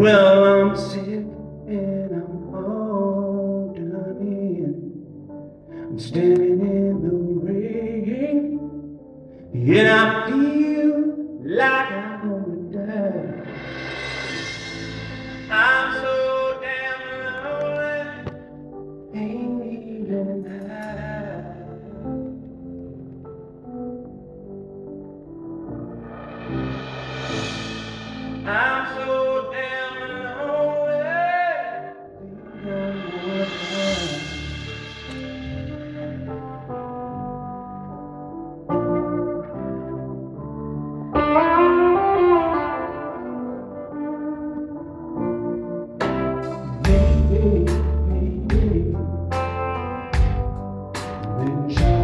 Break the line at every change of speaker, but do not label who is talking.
Well, I'm then